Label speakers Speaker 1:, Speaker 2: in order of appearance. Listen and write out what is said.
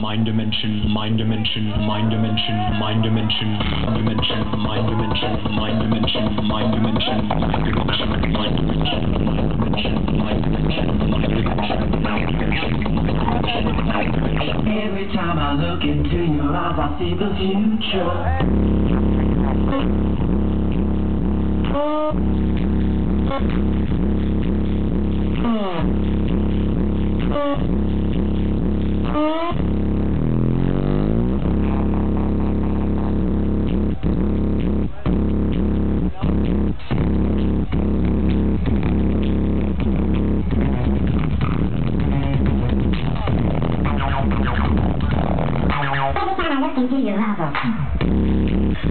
Speaker 1: Mind dimension, mind dimension, mind dimension, mind dimension, dimension, mind dimension, mind dimension, mind dimension, mind dimension,
Speaker 2: Every time I look into your eyes, I see the future. Cindy, you. Have a...